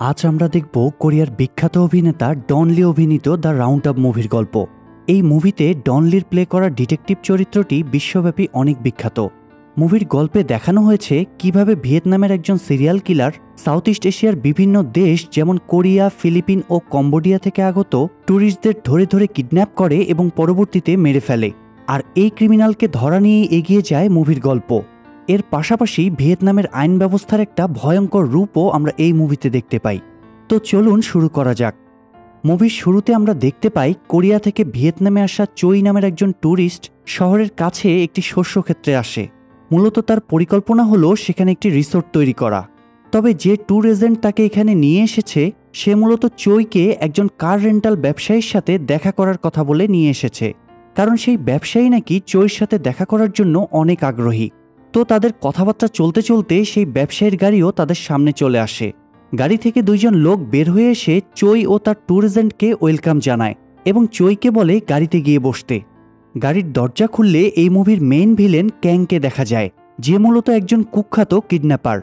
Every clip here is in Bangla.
আজ আমরা দেখব কোরিয়ার বিখ্যাত অভিনেতা ডনলি অভিনীত দ্য রাউন্ড আপ মুভির গল্প। এই মুভিতে ডনলির প্লে করা ডিটেকটিভ চরিত্রটি বিশ্বব্যাপী অনেক বিখ্যাত। মুভির গল্পে দেখানো হয়েছে কীভাবে ভিয়েতনামের একজন সিরিয়াল কিলার সাউথ ইস্ট এশিয়ার বিভিন্ন দেশ যেমন কোরিয়া, ফিলিপিন ও কম্বোডিয়া থেকে আগত ট্যুরিস্টদের ধরে ধরে কিডন্যাপ করে এবং পরবর্তীতে মেরে ফেলে। আর এই ক্রিমিনালকে ধরা নিয়ে এগিয়ে যায় মুভির গল্প। এর পাশাপাশি ভিয়েতনামের আইন ব্যবস্থার একটা ভয়ঙ্কর রূপও আমরা এই মুভিতে দেখতে পাই। তো চলুন শুরু করা যাক। মুভির শুরুতে আমরা দেখতে পাই কোরিয়া থেকে ভিয়েতনামে আসা চই নামের একজন ট্যুরিস্ট শহরের কাছে একটি শস্যক্ষেত্রে আসে। মূলত তার পরিকল্পনা হলো সেখানে একটি রিসোর্ট তৈরি করা। তবে যে ট্যুর এজেন্ট তাকে এখানে নিয়ে এসেছে, সে মূলত চইকে একজন কার রেন্টাল ব্যবসায়ীর সাথে দেখা করার কথা বলে নিয়ে এসেছে। কারণ সেই ব্যবসায়ী নাকি চইর সাথে দেখা করার জন্য অনেক আগ্রহী। তো তাদের কথাবার্তা চলতে চলতে সেই ব্যবসায়ীর গাড়িও তাদের সামনে চলে আসে। গাড়ি থেকে দুইজন লোক বের হয়ে এসে চই ও তার ট্যুর এজেন্টকে ওয়েলকাম জানায় এবং চইকে বলে গাড়িতে গিয়ে বসতে। গাড়ির দরজা খুললে এই মুভির মেইন ভিলেন ক্যাংকে দেখা যায়, যে মূলত একজন কুখ্যাত কিডন্যাপার।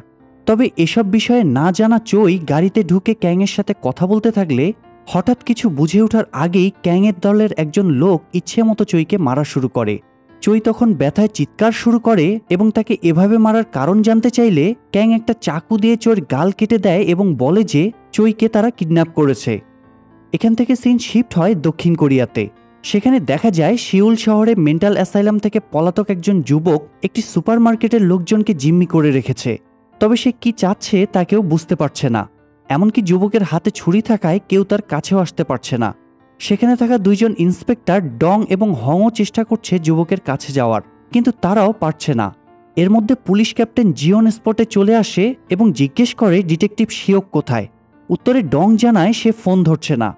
তবে এসব বিষয়ে না জানা চই গাড়িতে ঢুকে ক্যাংয়ের সাথে কথা বলতে থাকলে হঠাৎ কিছু বুঝে ওঠার আগেই ক্যাংয়ের দলের একজন লোক ইচ্ছে মতো চইকে মারা শুরু করে। চই তখন ব্যথায় চিৎকার শুরু করে এবং তাকে এভাবে মারার কারণ জানতে চাইলে ক্যাং একটা চাকু দিয়ে চোর গাল কেটে দেয় এবং বলে যে চইকে তারা কিডন্যাপ করেছে। এখান থেকে সিন শিফট হয় দক্ষিণ কোরিয়াতে। সেখানে দেখা যায় শিউল শহরে মেন্টাল অ্যাসাইলাম থেকে পলাতক একজন যুবক একটি সুপারমার্কেটের লোকজনকে জিম্মি করে রেখেছে। তবে সে কি চাচ্ছে তা কেউ বুঝতে পারছে না। এমনকি যুবকের হাতে ছুরি থাকায় কেউ তার কাছেও আসতে পারছে না। সেখানে থাকা দুইজন ইন্সপেক্টর ডং এবং হংও চেষ্টা করছে যুবকের কাছে যাওয়ার, কিন্তু তারাও পারছে না। এর মধ্যে পুলিশ ক্যাপ্টেন জিওন স্পটে চলে আসে এবং জিজ্ঞেস করে ডিটেকটিভ শিওক কোথায়। উত্তরে ডং জানায় সে ফোন ধরছে না।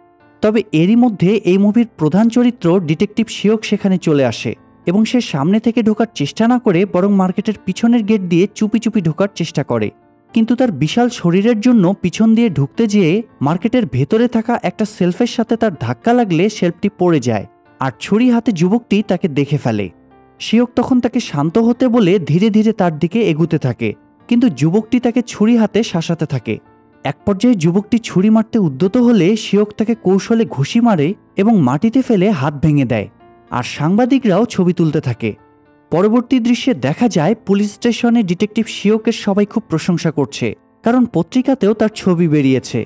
তবে এরই মধ্যে এই মুভির প্রধান চরিত্র ডিটেকটিভ শিওক সেখানে চলে আসে এবং সে সামনে থেকে ঢোকার চেষ্টা না করে বরং মার্কেটের পিছনের গেট দিয়ে চুপি চুপি ঢোকার চেষ্টা করে। কিন্তু তার বিশাল শরীরের জন্য পিছন দিয়ে ঢুকতে যেয়ে মার্কেটের ভেতরে থাকা একটা সেলফের সাথে তার ধাক্কা লাগলে সেলফটি পড়ে যায় আর ছুরি হাতে যুবকটি তাকে দেখে ফেলে। শিওক তখন তাকে শান্ত হতে বলে ধীরে ধীরে তার দিকে এগুতে থাকে, কিন্তু যুবকটি তাকে ছুরি হাতে শাসাতে থাকে। এক পর্যায়ে যুবকটি ছুরি মারতে উদ্যত হলে শিওক তাকে কৌশলে ঘুষি মারে এবং মাটিতে ফেলে হাত ভেঙে দেয়, আর সাংবাদিকরাও ছবি তুলতে থাকে। পরবর্তী দৃশ্যে দেখা যায় পুলিশ স্টেশনে ডিটেকটিভ শিওকের সবাই খুব প্রশংসা করছে, কারণ পত্রিকাতেও তার ছবি বেরিয়েছে।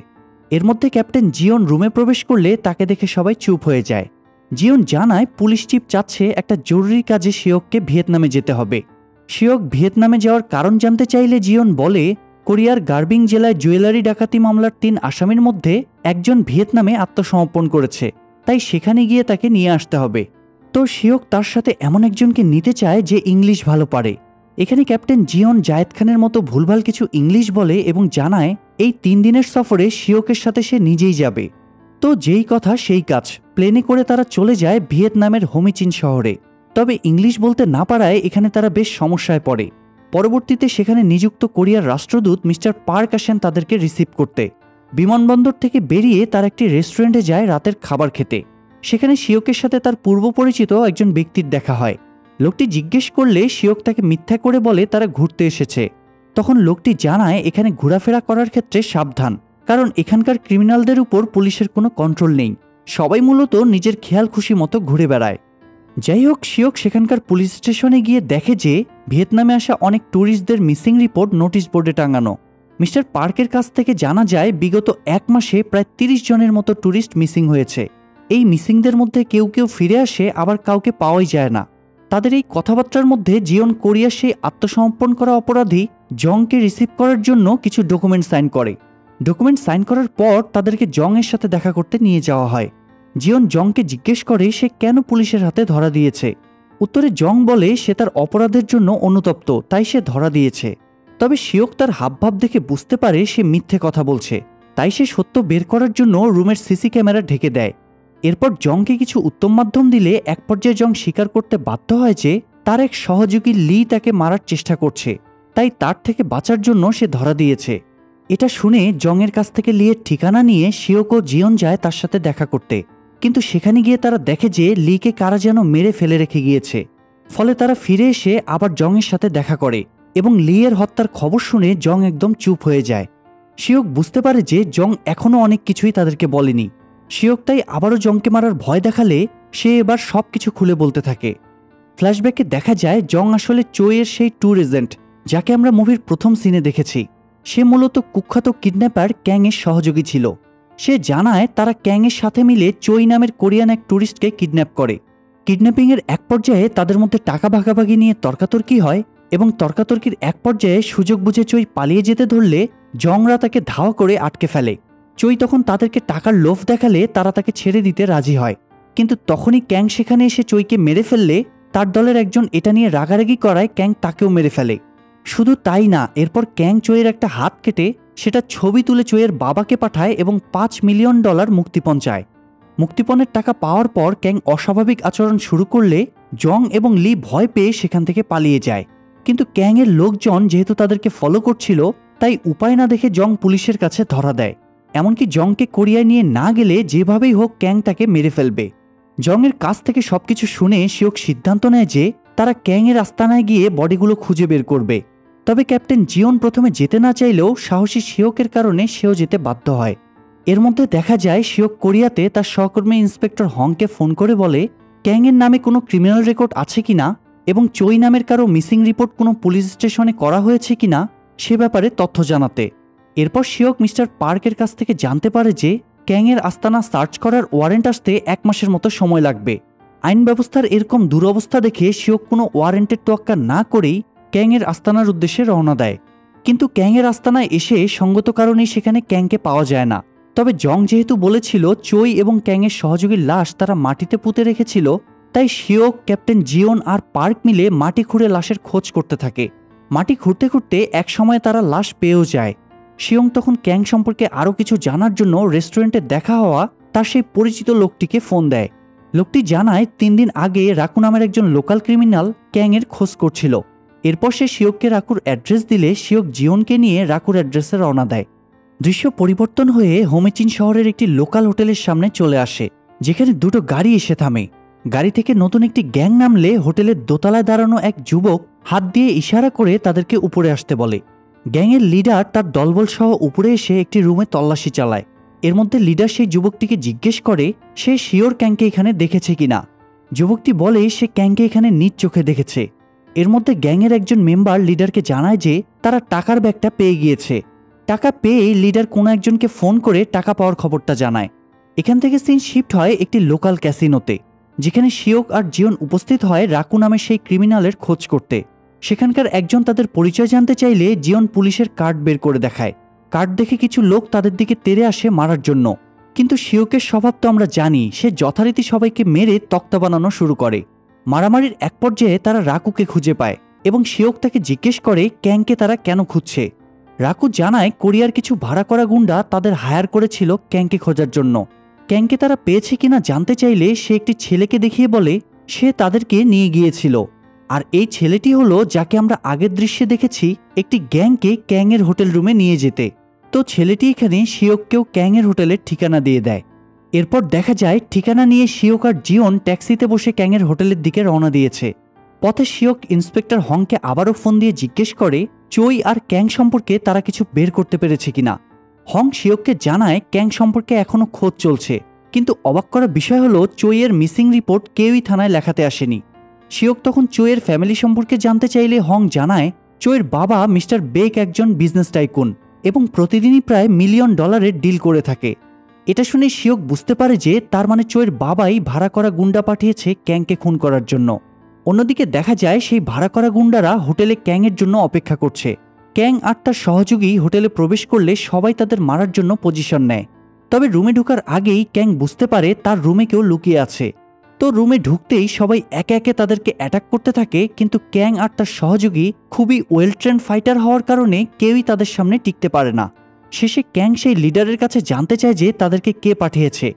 এর মধ্যে ক্যাপ্টেন জিওন রুমে প্রবেশ করলে তাকে দেখে সবাই চুপ হয়ে যায়। জিওন জানায় পুলিশ চিফ চাচ্ছে একটা জরুরি কাজে শিওককে ভিয়েতনামে যেতে হবে। শিওক ভিয়েতনামে যাওয়ার কারণ জানতে চাইলে জিওন বলে, কোরিয়ার গার্বিং জেলায় জুয়েলারি ডাকাতি মামলার তিন আসামির মধ্যে একজন ভিয়েতনামে আত্মসমর্পণ করেছে, তাই সেখানে গিয়ে তাকে নিয়ে আসতে হবে। তো শিওক তার সাথে এমন একজনকে নিতে চায় যে ইংলিশ ভালো পারে। এখানে ক্যাপ্টেন জিয়ন জায়েদ খানের মতো ভুলভাল কিছু ইংলিশ বলে এবং জানায়, এই তিন দিনের সফরে শিওকের সাথে সে নিজেই যাবে। তো যেই কথা সেই কাজ। প্লেনে করে তারা চলে যায় ভিয়েতনামের হোমিচিন শহরে। তবে ইংলিশ বলতে না পারায় এখানে তারা বেশ সমস্যায় পড়ে। পরবর্তীতে সেখানে নিযুক্ত কোরিয়ার রাষ্ট্রদূত মিস্টার পার্ক আসেন তাদেরকে রিসিভ করতে। বিমানবন্দর থেকে বেরিয়ে তার একটি রেস্টুরেন্টে যায় রাতের খাবার খেতে। সেখানে শিওকের সাথে তার পূর্ব পরিচিত একজন ব্যক্তির দেখা হয়। লোকটি জিজ্ঞেস করলে শিওক তাকে মিথ্যা করে বলে তারা ঘুরতে এসেছে। তখন লোকটি জানায় এখানে ঘোরাফেরা করার ক্ষেত্রে সাবধান, কারণ এখানকার ক্রিমিনালদের উপর পুলিশের কোনো কন্ট্রোল নেই। সবাই মূলত নিজের খেয়াল খুশি মতো ঘুরে বেড়ায়। যাই হোক, শিওক সেখানকার পুলিশ স্টেশনে গিয়ে দেখে যে ভিয়েতনামে আসা অনেক ট্যুরিস্টদের মিসিং রিপোর্ট নোটিশ বোর্ডে টাঙানো। মিস্টার পার্কের কাছ থেকে জানা যায়, বিগত এক মাসে প্রায় তিরিশ জনের মতো ট্যুরিস্ট মিসিং হয়েছে। এই মিসিংদের মধ্যে কেউ কেউ ফিরে আসে, আবার কাউকে পাওয়াই যায় না। তাদের এই কথাবার্তার মধ্যে জিওন কোরিয়ার সেই আত্মসমর্পণ করা অপরাধী জংকে রিসিভ করার জন্য কিছু ডকুমেন্ট সাইন করে। ডকুমেন্ট সাইন করার পর তাদেরকে জং এর সাথে দেখা করতে নিয়ে যাওয়া হয়। জিওন জংকে জিজ্ঞেস করে, সে কেন পুলিশের হাতে ধরা দিয়েছে? উত্তরে জং বলে, সে তার অপরাধের জন্য অনুতপ্ত, তাই সে ধরা দিয়েছে। তবে শিওক তার হাবভাব দেখে বুঝতে পারে সে মিথ্যে কথা বলছে। তাই সে সত্য বের করার জন্য রুমের সিসি ক্যামেরা ঢেকে দেয়। এরপর জংকে কিছু উত্তম মাধ্যম দিলে এক পর্যায়ে জং স্বীকার করতে বাধ্য হয় যে তার এক সহযোগী লি তাকে মারার চেষ্টা করছে, তাই তার থেকে বাঁচার জন্য সে ধরা দিয়েছে। এটা শুনে জংয়ের কাছ থেকে লিয়ের ঠিকানা নিয়ে শিওকো জিয়ন যায় তার সাথে দেখা করতে, কিন্তু সেখানে গিয়ে তারা দেখে যে লিকে কারা যেন মেরে ফেলে রেখে গিয়েছে। ফলে তারা ফিরে এসে আবার জংয়ের সাথে দেখা করে এবং লিয়ের হত্যার খবর শুনে জং একদম চুপ হয়ে যায়। শিওক বুঝতে পারে যে জং এখনও অনেক কিছুই তাদেরকে বলেনি। শিওক তাই আবারও জংকে মারার ভয় দেখালে সে এবার সব কিছু খুলে বলতে থাকে। ফ্ল্যাশব্যাকে দেখা যায়, জং আসলে চোয়ের সেই ট্যুর এজেন্ট, যাকে আমরা মুভির প্রথম সিনে দেখেছি। সে মূলত কুখ্যাত কিডন্যাপার ক্যাংয়ের সহযোগী ছিল। সে জানায় তারা ক্যাংয়ের সাথে মিলে চই নামের কোরিয়ান এক ট্যুরিস্টকে কিডন্যাপ করে। কিডন্যাপিংয়ের এক পর্যায়ে তাদের মধ্যে টাকা ভাগাভাগি নিয়ে তর্কাতর্কি হয় এবং তর্কাতর্কির এক পর্যায়ে সুযোগ বুঝে চই পালিয়ে যেতে ধরলে জংরা তাকে ধাওয়া করে আটকে ফেলে। চই তখন তাদেরকে টাকার লোভ দেখালে তারা তাকে ছেড়ে দিতে রাজি হয়। কিন্তু তখনই ক্যাং সেখানে এসে চইকে মেরে ফেললে, তার দলের একজন এটা নিয়ে রাগারাগি করায় ক্যাং তাকেও মেরে ফেলে। শুধু তাই না, এরপর ক্যাং চইয়ের একটা হাত কেটে সেটা ছবি তুলে চইয়ের বাবাকে পাঠায় এবং পাঁচ মিলিয়ন ডলার মুক্তিপণ চায়। মুক্তিপণের টাকা পাওয়ার পর ক্যাং অস্বাভাবিক আচরণ শুরু করলে জং এবং লি ভয় পেয়ে সেখান থেকে পালিয়ে যায়। কিন্তু ক্যাংয়ের লোকজন যেহেতু তাদেরকে ফলো করছিল, তাই উপায় না দেখে জং পুলিশের কাছে ধরা দেয়। এমনকি জংকে কোরিয়ায় নিয়ে না গেলে যেভাবেই হোক ক্যাং তাকে মেরে ফেলবে। জংয়ের কাছ থেকে সবকিছু শুনে শিওক সিদ্ধান্ত নেয় যে তারা ক্যাংয়ের আস্তানায় গিয়ে বডিগুলো খুঁজে বের করবে। তবে ক্যাপ্টেন জিওন প্রথমে যেতে না চাইলেও সাহসী শিওকের কারণে সেও যেতে বাধ্য হয়। এর মধ্যে দেখা যায় শিওক কোরিয়াতে তার সহকর্মী ইন্সপেক্টর হংকে ফোন করে বলে, ক্যাংয়ের নামে কোনো ক্রিমিনাল রেকর্ড আছে কিনা এবং চই নামের কারও মিসিং রিপোর্ট কোনো পুলিশ স্টেশনে করা হয়েছে কিনা সে ব্যাপারে তথ্য জানাতে। এরপর শিওক মিস্টার পার্কের কাছ থেকে জানতে পারে যে ক্যাংয়ের আস্তানা সার্চ করার ওয়ারেন্ট আসতে এক মাসের মতো সময় লাগবে। আইন ব্যবস্থার এরকম দুরবস্থা দেখে শিওক কোনো ওয়ারেন্টের তোয়াক্কা না করেই ক্যাংয়ের আস্তানার উদ্দেশ্যে রওনা দেয়। কিন্তু ক্যাংয়ের আস্তানায় এসে সঙ্গত কারণেই সেখানে ক্যাংকে পাওয়া যায় না। তবে জং যেহেতু বলেছিল, চই এবং ক্যাংয়ের সহযোগীর লাশ তারা মাটিতে পুঁতে রেখেছিল, তাই শিওক ক্যাপ্টেন জিওন আর পার্ক মিলে মাটি খুঁড়ে লাশের খোঁজ করতে থাকে। মাটি খুঁড়তে খুঁড়তে এক সময় তারা লাশ পেয়েও যায়। শিয়ং তখন ক্যাং সম্পর্কে আরও কিছু জানার জন্য রেস্টুরেন্টে দেখা হওয়া তার সেই পরিচিত লোকটিকে ফোন দেয়। লোকটি জানায়, তিন দিন আগে রাকু নামের একজন লোকাল ক্রিমিনাল ক্যাংয়ের খোঁজ করছিল। এরপর সে শিয়ককে রাকুর অ্যাড্রেস দিলে শিয়ক জিওনকে নিয়ে রাকুর অ্যাড্রেসে রওনা দেয়। দৃশ্য পরিবর্তন হয়ে হোমেচিন শহরের একটি লোকাল হোটেলের সামনে চলে আসে, যেখানে দুটো গাড়ি এসে থামে। গাড়ি থেকে নতুন একটি গ্যাং নামলে হোটেলের দোতলায় দাঁড়ানো এক যুবক হাত দিয়ে ইশারা করে তাদেরকে উপরে আসতে বলে। গ্যাংয়ের লিডার তার দলবল সহ উপরে এসে একটি রুমে তল্লাশি চালায়। এর মধ্যে লিডার সেই যুবকটিকে জিজ্ঞেস করে, সে শিওর ক্যাংকে এখানে দেখেছে কিনা? যুবকটি বলে, সে ক্যাংকে এখানে নিজ চোখে দেখেছে। এর মধ্যে গ্যাংয়ের একজন মেম্বার লিডারকে জানায় যে, তারা টাকার ব্যাগটা পেয়ে গিয়েছে। টাকা পেয়ে লিডার কোনো একজনকে ফোন করে টাকা পাওয়ার খবরটা জানায়। এখান থেকে সিন শিফট হয় একটি লোকাল ক্যাসিনোতে, যেখানে শিওক আর জিওন উপস্থিত হয় রাকু নামে সেই ক্রিমিনালের খোঁজ করতে। সেখানকার একজন তাদের পরিচয় জানতে চাইলে জিওন পুলিশের কার্ড বের করে দেখায়। কার্ড দেখে কিছু লোক তাদের দিকে তেরে আসে মারার জন্য। কিন্তু শিওকের স্বভাব তো আমরা জানি, সে যথারীতি সবাইকে মেরে তক্তা বানানো শুরু করে। মারামারির এক পর্যায়ে তারা রাকুকে খুঁজে পায় এবং শিওক তাকে জিজ্ঞেস করে, ক্যাংকে তারা কেন খুঁজছে? রাকু জানায়, কোরিয়ার কিছু ভাড়া করা গুন্ডা তাদের হায়ার করেছিল ক্যাংকে খোঁজার জন্য। ক্যাংকে তারা পেয়েছে কিনা জানতে চাইলে সে একটি ছেলেকে দেখিয়ে বলে, সে তাদেরকে নিয়ে গিয়েছিল। আর এই ছেলেটি হলো যাকে আমরা আগের দৃশ্যে দেখেছি, একটি গ্যাংকে ক্যাংয়ের হোটেল রুমে নিয়ে যেতে। তো ছেলেটি এখানে শিওককেও ক্যাংয়ের হোটেলের ঠিকানা দিয়ে দেয়। এরপর দেখা যায়, ঠিকানা নিয়ে শিওক আর জিওন ট্যাক্সিতে বসে ক্যাংয়ের হোটেলের দিকে রওনা দিয়েছে। পথে শিওক ইন্সপেক্টর হংকে আবারও ফোন দিয়ে জিজ্ঞেস করে, চই আর ক্যাং সম্পর্কে তারা কিছু বের করতে পেরেছে কিনা? হং শিওককে জানায়, ক্যাং সম্পর্কে এখনও খোঁজ চলছে। কিন্তু অবাক করা বিষয় হলো, চইয়ের মিসিং রিপোর্ট কেউই থানায় লেখাতে আসেনি। শিওক তখন চোয়ের ফ্যামিলি সম্পর্কে জানতে চাইলে হং জানায়, চোয়ের বাবা মিস্টার বেক একজন বিজনেস টাইকুন এবং প্রতিদিনই প্রায় মিলিয়ন ডলারের ডিল করে থাকে। এটা শুনে শিওক বুঝতে পারে যে তার মানে চোয়ের বাবাই ভাড়া করা গুন্ডা পাঠিয়েছে ক্যাংকে খুন করার জন্য। অন্যদিকে দেখা যায় সেই ভাড়া করা গুন্ডারা হোটেলে ক্যাংয়ের জন্য অপেক্ষা করছে। ক্যাং আর তার সহযোগী হোটেলে প্রবেশ করলে সবাই তাদের মারার জন্য পজিশন নেয়। তবে রুমে ঢোকার আগেই ক্যাং বুঝতে পারে তার রুমে কেউ লুকিয়ে আছে। তো রুমে ঢুকতেই সবাই একে একে তাদেরকে অ্যাটাক করতে থাকে, কিন্তু ক্যাং আর তার সহযোগী খুবই ওয়েল ট্রেন ফাইটার হওয়ার কারণে কেউই তাদের সামনে টিকতে পারে না। শেষে ক্যাং সেই লিডারের কাছে জানতে চায় যে তাদেরকে কে পাঠিয়েছে।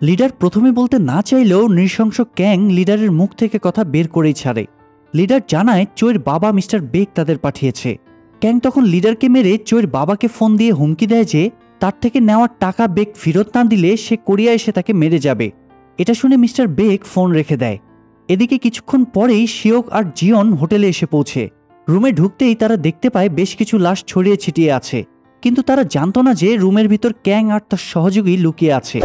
লিডার প্রথমে বলতে না চাইলেও নৃশংস ক্যাং লিডারের মুখ থেকে কথা বের করেই ছাড়ে। লিডার জানায় চোয়ের বাবা মিস্টার বেগ তাদের পাঠিয়েছে। ক্যাং তখন লিডারকে মেরে চোয়ের বাবাকে ফোন দিয়ে হুমকি দেয় যে তার থেকে নেওয়ার টাকা বেগ ফেরত না দিলে সে কোরিয়া এসে তাকে মেরে যাবে। এটা শুনে মিস্টার বেগ ফোন রেখে দেয়। এদিকে কিছুক্ষণ পরেই শিওক আর জিয়ন হোটেলে এসে পৌঁছে। রুমে ঢুকতেই তারা দেখতে পায় বেশ কিছু লাশ ছড়িয়ে ছিটিয়ে আছে। কিন্তু তারা জানতো না যে রুমের ভিতর ক্যাং আর তার সহযোগী লুকিয়ে আছে।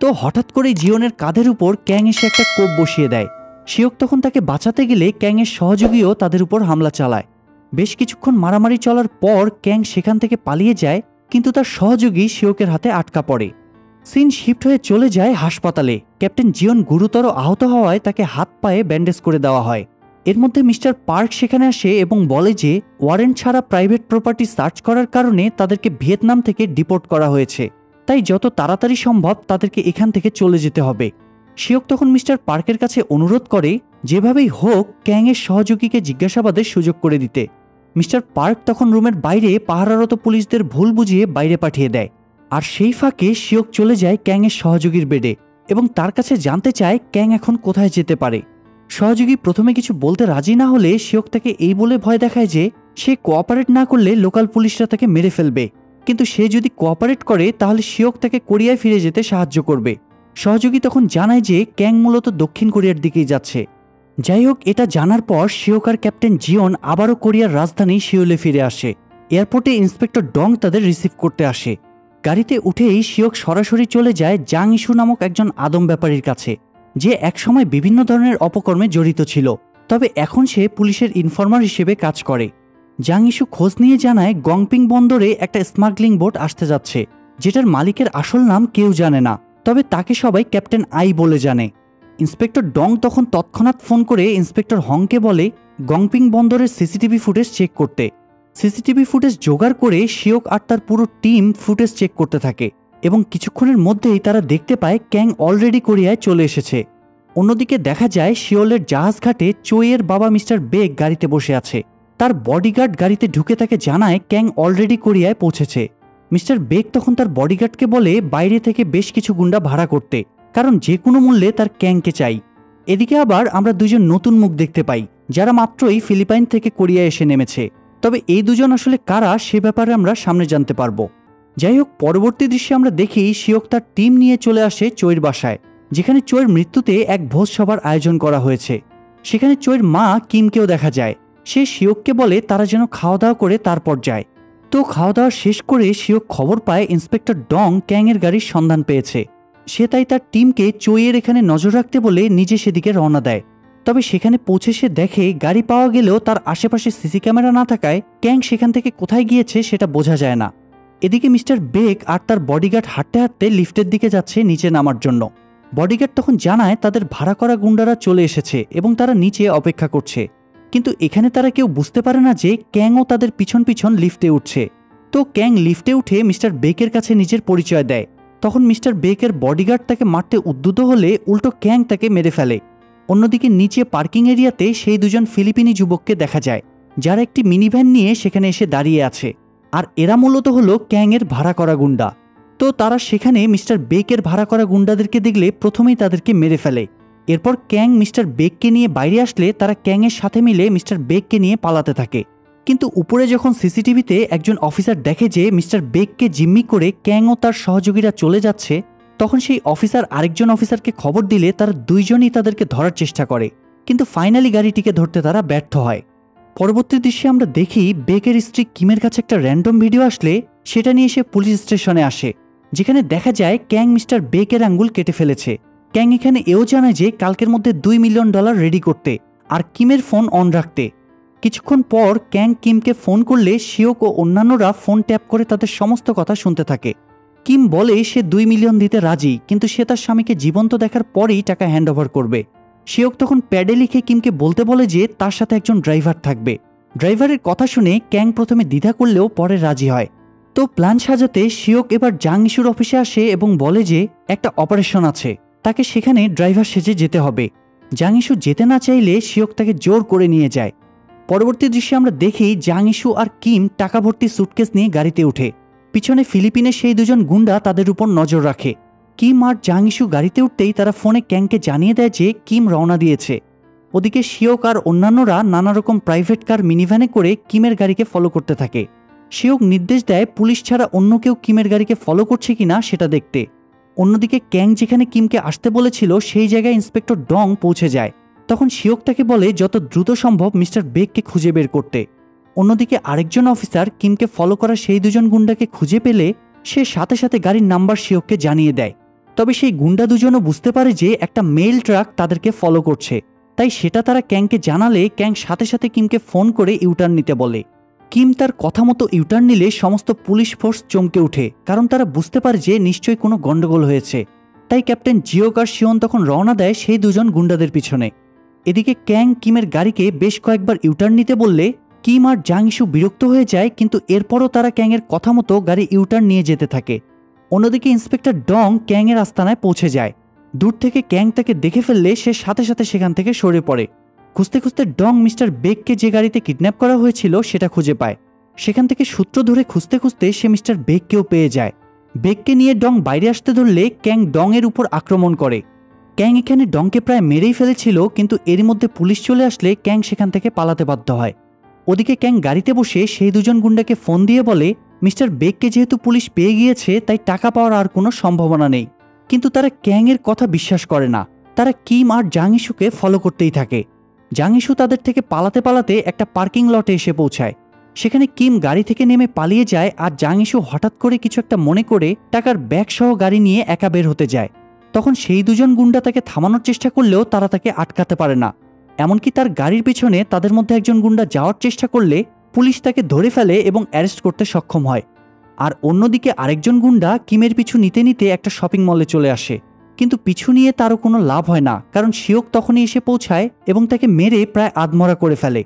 তো হঠাৎ করে জিওনের কাঁধের উপর ক্যাং এসে একটা কোপ বসিয়ে দেয়। শিওক তখন তাকে বাঁচাতে গেলে ক্যাংয়ের সহযোগীও তাদের উপর হামলা চালায়। বেশ কিছুক্ষণ মারামারি চলার পর ক্যাং সেখান থেকে পালিয়ে যায়, কিন্তু তার সহযোগী শিওকের হাতে আটকা পড়ে। সিন শিফট হয়ে চলে যায় হাসপাতালে। ক্যাপ্টেন জিওন গুরুতর আহত হওয়ায় তাকে হাত পায়ে ব্যান্ডেজ করে দেওয়া হয়। এর মধ্যে মিস্টার পার্ক সেখানে আসে এবং বলে যে ওয়ারেন্ট ছাড়া প্রাইভেট প্রপার্টি সার্চ করার কারণে তাদেরকে ভিয়েতনাম থেকে ডিপোর্ট করা হয়েছে। তাই যত তাড়াতাড়ি সম্ভব তাদেরকে এখান থেকে চলে যেতে হবে। শিওক তখন মিস্টার পার্কের কাছে অনুরোধ করে, যেভাবেই হোক ক্যাংয়ের সহযোগীকে জিজ্ঞাসাবাদের সুযোগ করে দিতে। মিস্টার পার্ক তখন রুমের বাইরে পাহারারত পুলিশদের ভুল বুঝিয়ে বাইরে পাঠিয়ে দেয়। আর সেই ফাঁকে শিওক চলে যায় ক্যাংয়ের সহযোগীর বেডে এবং তার কাছে জানতে চায় ক্যাং এখন কোথায় যেতে পারে। সহযোগী প্রথমে কিছু বলতে রাজি না হলে শিওক তাকে এই বলে ভয় দেখায় যে সে কোঅপারেট না করলে লোকাল পুলিশরা তাকে মেরে ফেলবে। কিন্তু সে যদি কোঅপারেট করে, তাহলে শিওক তাকে কোরিয়ায় ফিরে যেতে সাহায্য করবে। সহযোগী তখন জানায় যে ক্যাং মূলত দক্ষিণ কোরিয়ার দিকেই যাচ্ছে। যাই হোক, এটা জানার পর শিওক আর ক্যাপ্টেন জিওন আবারও কোরিয়ার রাজধানী শিওলে ফিরে আসে। এয়ারপোর্টে ইন্সপেক্টর ডং তাদের রিসিভ করতে আসে। গাড়িতে উঠেই শিওক সরাসরি চলে যায় জাং ইস্যু নামক একজন আদম ব্যাপারীর কাছে, যে একসময় বিভিন্ন ধরনের অপকর্মে জড়িত ছিল। তবে এখন সে পুলিশের ইনফর্মার হিসেবে কাজ করে। জাং ইস্যু খোঁজ নিয়ে জানায় গংপিং বন্দরে একটা স্মাগলিং বোট আসতে যাচ্ছে, যেটার মালিকের আসল নাম কেউ জানে না, তবে তাকে সবাই ক্যাপ্টেন আই বলে জানে। ইন্সপেক্টর ডং তখন তৎক্ষণাৎ ফোন করে ইন্সপেক্টর হংকে বলে, গংপিং বন্দরের সিসিটিভি ফুটেজ চেক করতে। সিসিটিভি ফুটেজ জোগাড় করে শিওক আর তার পুরো টিম ফুটেজ চেক করতে থাকে এবং কিছুক্ষণের মধ্যেই তারা দেখতে পায় ক্যাং অলরেডি কোরিয়ায় চলে এসেছে। অন্যদিকে দেখা যায় শিওলের জাহাজ ঘাটে চোয়ের বাবা মিস্টার বেগ গাড়িতে বসে আছে। তার বডিগার্ড গাড়িতে ঢুকে তাকে জানায় ক্যাং অলরেডি কোরিয়ায় পৌঁছেছে। মিস্টার বেগ তখন তার বডিগার্ডকে বলে, বাইরে থেকে বেশ কিছু গুন্ডা ভাড়া করতে, কারণ যে কোনো মূল্যে তার ক্যাংকে চাই। এদিকে আবার আমরা দুজন নতুন মুখ দেখতে পাই, যারা মাত্রই ফিলিপাইন থেকে কোরিয়া এসে নেমেছে। তবে এই দুজন আসলে কারা সে ব্যাপারে আমরা সামনে জানতে পারব। যাই হোক পরবর্তী দৃশ্যে আমরা দেখি শিওক তার টিম নিয়ে চলে আসে চৈর বাসায়, যেখানে চৈর মৃত্যুতে এক ভোজ সভার আয়োজন করা হয়েছে। সেখানে চৈর মা কিমকেও দেখা যায়। সে শিওককে বলে তারা যেন খাওয়া দাওয়া করে তারপর যায়। তো খাওয়া দাওয়া শেষ করে শিওক খবর পায় ইন্সপেক্টর ডং ক্যাংয়ের গাড়ির সন্ধান পেয়েছে। সে তাই তার টিমকে চইয়ের এখানে নজর রাখতে বলে নিজে সেদিকে রওনা দেয়। তবে সেখানে পৌঁছে সে দেখে গাড়ি পাওয়া গেলেও তার আশেপাশে সিসি ক্যামেরা না থাকায় ক্যাং সেখান থেকে কোথায় গিয়েছে সেটা বোঝা যায় না। এদিকে মিস্টার বেক আর তার বডিগার্ড হাঁটতে হাঁটতে লিফটের দিকে যাচ্ছে নিচে নামার জন্য। বডিগার্ড তখন জানায় তাদের ভাড়া করা গুন্ডারা চলে এসেছে এবং তারা নিচে অপেক্ষা করছে। কিন্তু এখানে তারা কেউ বুঝতে পারে না যে ক্যাংও তাদের পিছন পিছন লিফটে উঠছে। তো ক্যাং লিফটে উঠে মিস্টার বেকের কাছে নিজের পরিচয় দেয়। তখন মিস্টার বেকের বডিগার্ড তাকে মারতে উদ্যুত হলে উল্টো ক্যাং তাকে মেরে ফেলে। অন্যদিকে নিচে পার্কিং এরিয়াতে সেই দুজন ফিলিপিনি যুবককে দেখা যায়, যারা একটি মিনিভ্যান নিয়ে সেখানে এসে দাঁড়িয়ে আছে। আর এরা মূলত হলো ক্যাংয়ের ভাড়া করা গুন্ডা। তো তারা সেখানে মিস্টার বেকের ভাড়া করা গুন্ডাদেরকে দেখলে প্রথমেই তাদেরকে মেরে ফেলে। এরপর ক্যাং মিস্টার বেককে নিয়ে বাইরে আসলে তারা ক্যাংয়ের সাথে মিলে মিস্টার বেককে নিয়ে পালাতে থাকে। কিন্তু উপরে যখন সিসিটিভিতে একজন অফিসার দেখে যে মিস্টার বেককে জিম্মি করে ক্যাং ও তার সহযোগীরা চলে যাচ্ছে তখন সেই অফিসার আরেকজন অফিসারকে খবর দিলে তারা দুইজনই তাদেরকে ধরার চেষ্টা করে। কিন্তু ফাইনালি গাড়িটিকে ধরতে তারা ব্যর্থ হয়। পরবর্তী দৃশ্যে আমরা দেখি বেকের স্ত্রী কিমের কাছে একটা র্যান্ডম ভিডিও আসলে সেটা নিয়ে সে পুলিশ স্টেশনে আসে। যেখানে দেখা যায় ক্যাং মিস্টার বেকের আঙ্গুল কেটে ফেলেছে। ক্যাং এখানে এও জানায় যে কালকের মধ্যে দুই মিলিয়ন ডলার রেডি করতে আর কিমের ফোন অন রাখতে। কিছুক্ষণ পর ক্যাং কিমকে ফোন করলে শিওক ও অন্যান্যরা ফোন ট্যাপ করে তাদের সমস্ত কথা শুনতে থাকে। কিম বলে সে দুই মিলিয়ন দিতে রাজি, কিন্তু সে তার স্বামীকে জীবন্ত দেখার পরেই টাকা হ্যান্ড ওভার করবে। শিওক তখন প্যাডে লিখে কিমকে বলতে বলে যে তার সাথে একজন ড্রাইভার থাকবে। ড্রাইভারের কথা শুনে ক্যাং প্রথমে দ্বিধা করলেও পরে রাজি হয়। তো প্ল্যান সাজাতে শিওক এবার জাং ইস্যুর অফিসে আসে এবং বলে যে একটা অপারেশন আছে, তাকে সেখানে ড্রাইভার সেজে যেতে হবে। জাং ইস্যু যেতে না চাইলে শিওক তাকে জোর করে নিয়ে যায়। পরবর্তী দৃশ্যে আমরা দেখি জাং ইস্যু আর কিম টাকা ভর্তি সুটকেস নিয়ে গাড়িতে উঠে। পিছনে ফিলিপিনের সেই দুজন গুন্ডা তাদের উপর নজর রাখে। কিম আর জাং ইস্যু গাড়িতে উঠতেই তারা ফোনে ক্যাংকে জানিয়ে দেয় যে কিম রওনা দিয়েছে। ওদিকে শিওক আর অন্যান্যরা নানা রকম প্রাইভেট কার মিনিভ্যানে করে কিমের গাড়িকে ফলো করতে থাকে। শিওক নির্দেশ দেয়, পুলিশ ছাড়া অন্য কেউ কিমের গাড়িকে ফলো করছে কিনা সেটা দেখতে। অন্যদিকে ক্যাং যেখানে কিমকে আসতে বলেছিল, সেই জায়গায় ইন্সপেক্টর ডং পৌঁছে যায়। তখন শিওক তাকে বলে, যত দ্রুত সম্ভব মিস্টার বেগকে খুঁজে বের করতে। অন্যদিকে আরেকজন অফিসার কিমকে ফলো করা সেই দুজন গুন্ডাকে খুঁজে পেলে সে সাথে সাথে গাড়ির নাম্বার শিওককে জানিয়ে দেয়। তবে সেই গুন্ডা দুজনও বুঝতে পারে যে একটা মেল ট্রাক তাদেরকে ফলো করছে। তাই সেটা তারা ক্যাংকে জানালে ক্যাং সাথে সাথে কিমকে ফোন করে ইউটার্ন নিতে বলে। কিম তার কথা মতো ইউটার্ন নিলে সমস্ত পুলিশ ফোর্স চমকে ওঠে, কারণ তারা বুঝতে পারে যে নিশ্চয়ই কোনো গণ্ডগোল হয়েছে। তাই ক্যাপ্টেন জিওক আর শিওন তখন রওনা দেয় সেই দুজন গুন্ডাদের পিছনে। এদিকে ক্যাং কিমের গাড়িকে বেশ কয়েকবার ইউটার্ন নিতে বললে কিম আর জাংশু বিরক্ত হয়ে যায়, কিন্তু এরপরও তারা ক্যাংয়ের কথা মতো গাড়ি ইউটার্ন নিয়ে যেতে থাকে। অন্যদিকে ইন্সপেক্টর ডং ক্যাংয়ের আস্তানায় পৌঁছে যায়। দূর থেকে ক্যাং তাকে দেখে ফেললে সে সাথে সাথে সেখান থেকে সরে পড়ে। খুঁজতে খুঁজতে ডং মিস্টার বেগকে যে গাড়িতে কিডন্যাপ করা হয়েছিল সেটা খুঁজে পায়। সেখান থেকে সূত্র ধরে খুঁজতে খুঁজতে সে মিস্টার বেগকেও পেয়ে যায়। বেগকে নিয়ে ডং বাইরে আসতে ধরলে ক্যাং ডং এর উপর আক্রমণ করে। ক্যাং এখানে ডংকে প্রায় মেরেই ফেলেছিল, কিন্তু এরই মধ্যে পুলিশ চলে আসলে ক্যাং সেখান থেকে পালাতে বাধ্য হয়। ওদিকে ক্যাং গাড়িতে বসে সেই দুজন গুন্ডাকে ফোন দিয়ে বলে, মিস্টার বেগকে যেহেতু পুলিশ পেয়ে গিয়েছে, তাই টাকা পাওয়ার আর কোনো সম্ভাবনা নেই। কিন্তু তারা ক্যাংয়ের কথা বিশ্বাস করে না। তারা কিম আর জাংইশুকে ফলো করতেই থাকে। জাংইশু তাদের থেকে পালাতে পালাতে একটা পার্কিং লটে এসে পৌঁছায়। সেখানে কিম গাড়ি থেকে নেমে পালিয়ে যায় আর জাংইশু হঠাৎ করে কিছু একটা মনে করে টাকার ব্যাগ সহ গাড়ি নিয়ে একা বের হতে যায়। তখন সেই দুজন গুন্ডা তাকে থামানোর চেষ্টা করলেও তারা তাকে আটকাতে পারে না। এমনকি তার গাড়ির পিছনে তাদের মধ্যে একজন গুন্ডা যাওয়ার চেষ্টা করলে পুলিশ তাকে ধরে ফেলে এবং অ্যারেস্ট করতে সক্ষম হয়। আর অন্যদিকে আরেকজন গুন্ডা কিমের পিছু নিতে নিতে একটা শপিং মলে চলে আসে। কিন্তু পিছু নিয়ে তারও কোনো লাভ হয় না, কারণ শিওক তখনই এসে পৌঁছায় এবং তাকে মেরে প্রায় আধমরা করে ফেলে।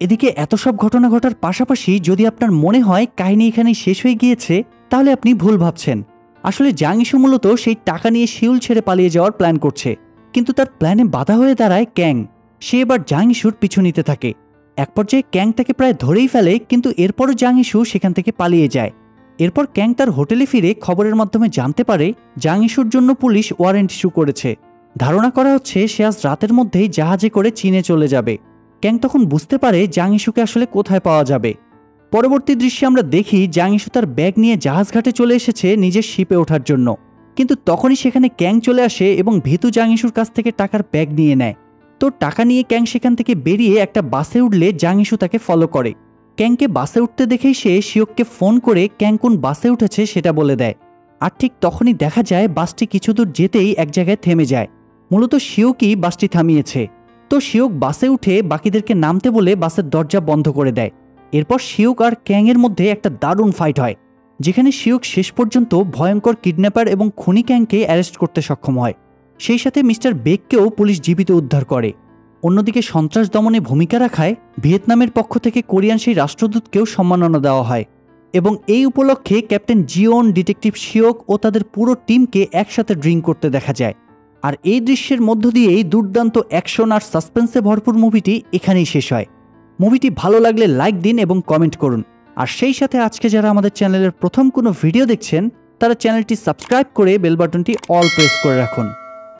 এদিকে এত সব ঘটনা ঘটার পাশাপাশি যদি আপনার মনে হয় কাহিনী এখানে শেষ হয়ে গিয়েছে, তাহলে আপনি ভুল ভাবছেন। আসলে জাংইশু মূলত সেই টাকা নিয়ে শিউল ছেড়ে পালিয়ে যাওয়ার প্ল্যান করছে। কিন্তু তার প্ল্যানে বাধা হয়ে দাঁড়ায় ক্যাং। সে এবার জাংইশুর পিছু নিতে থাকে। এক পর্যায়ে ক্যাং তাকে প্রায় ধরেই ফেলে, কিন্তু এরপরও জাংইশু সেখান থেকে পালিয়ে যায়। এরপর ক্যাং তার হোটেলে ফিরে খবরের মাধ্যমে জানতে পারে জাংইশুর জন্য পুলিশ ওয়ারেন্ট ইস্যু করেছে। ধারণা করা হচ্ছে সে আজ রাতের মধ্যেই জাহাজে করে চীনে চলে যাবে। ক্যাং তখন বুঝতে পারে জাংইশুকে আসলে কোথায় পাওয়া যাবে। পরবর্তী দৃশ্যে আমরা দেখি জাংইশু তার ব্যাগ নিয়ে জাহাজ ঘাটে চলে এসেছে নিজের শিপে ওঠার জন্য। কিন্তু তখনই সেখানে ক্যাং চলে আসে এবং ভীতু জাংইশুর কাছ থেকে টাকার ব্যাগ নিয়ে নেয়। তো টাকা নিয়ে ক্যাং সেখান থেকে বেরিয়ে একটা বাসে উঠলে জাংইশু তাকে ফলো করে। ক্যাংকে বাসে উঠতে দেখেই সে শিওককে ফোন করে ক্যাং কোন বাসে উঠেছে সেটা বলে দেয়। আর ঠিক তখনই দেখা যায় বাসটি কিছু দূর যেতেই এক জায়গায় থেমে যায়। মূলত শিওকই বাসটি থামিয়েছে। তো শিওক বাসে উঠে বাকিদেরকে নামতে বলে বাসের দরজা বন্ধ করে দেয়। এরপর শিওক আর ক্যাংয়ের মধ্যে একটা দারুণ ফাইট হয়, যেখানে শিওক শেষ পর্যন্ত ভয়ঙ্কর কিডন্যাপার এবং খুনি ক্যাংকে অ্যারেস্ট করতে সক্ষম হয়। সেই সাথে মিস্টার বেককেও পুলিশ জীবিত উদ্ধার করে। অন্যদিকে সন্ত্রাস দমনে ভূমিকা রাখায় ভিয়েতনামের পক্ষ থেকে কোরিয়ান সেই রাষ্ট্রদূতকেও সম্মাননা দেওয়া হয় এবং এই উপলক্ষে ক্যাপ্টেন জিওন, ডিটেকটিভ শিওক ও তাদের পুরো টিমকে একসাথে ড্রিঙ্ক করতে দেখা যায়। আর এই দৃশ্যের মধ্য দিয়েই দুর্দান্ত অ্যাকশন আর সাসপেন্সে ভরপুর মুভিটি এখানেই শেষ হয়। মুভিটি ভালো লাগলে লাইক দিন এবং কমেন্ট করুন। আর সেই সাথে আজকে যারা আমাদের চ্যানেলের প্রথম কোনো ভিডিও দেখছেন, তারা চ্যানেলটি সাবস্ক্রাইব করে বেল বাটনটি অল প্রেস করে রাখুন।